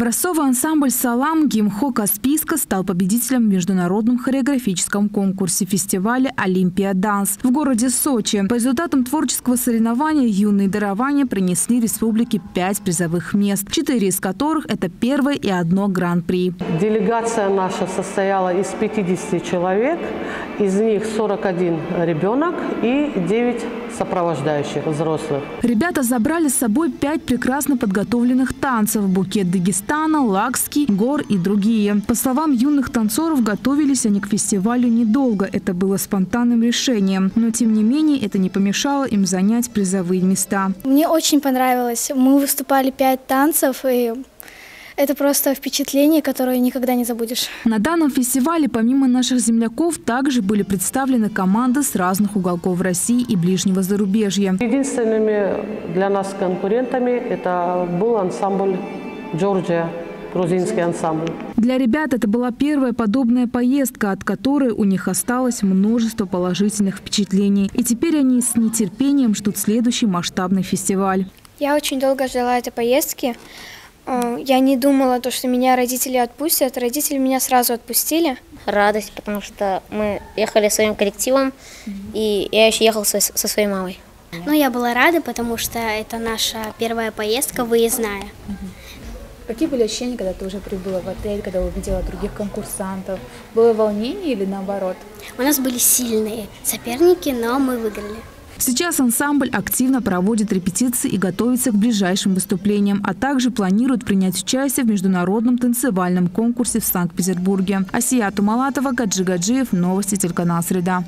Образцовый ансамбль «Салам» Гимхо Каспийска стал победителем в международном хореографическом конкурсе фестиваля «Олимпия Данс» в городе Сочи. По результатам творческого соревнования юные дарования принесли республике пять призовых мест, четыре из которых – это первое и одно гран-при. Делегация наша состояла из 50 человек, из них 41 ребенок и 9 сопровождающих взрослых. Ребята забрали с собой пять прекрасно подготовленных танцев – букет Дагестана, Лакский, Гор и другие. По словам юных танцоров, готовились они к фестивалю недолго. Это было спонтанным решением. Но, тем не менее, это не помешало им занять призовые места. Мне очень понравилось. Мы выступали пять танцев, и это просто впечатление, которое никогда не забудешь. На данном фестивале помимо наших земляков также были представлены команды с разных уголков России и ближнего зарубежья. Единственными для нас конкурентами это был ансамбль «Джорджия», грузинский ансамбль. Для ребят это была первая подобная поездка, от которой у них осталось множество положительных впечатлений. И теперь они с нетерпением ждут следующий масштабный фестиваль. Я очень долго ждала этой поездки. Э, я не думала, то, что меня родители отпустят. Родители меня сразу отпустили. Радость, потому что мы ехали своим коллективом, и я еще ехал со, со своей мамой. Ну, я была рада, потому что это наша первая поездка выездная. Какие были ощущения, когда ты уже прибыла в отель, когда увидела других конкурсантов? Было волнение или наоборот? У нас были сильные соперники, но мы выиграли. Сейчас ансамбль активно проводит репетиции и готовится к ближайшим выступлениям, а также планирует принять участие в международном танцевальном конкурсе в Санкт-Петербурге. Асия Тумалатова, Гаджи Гаджиев, Новости телеканал «Среда».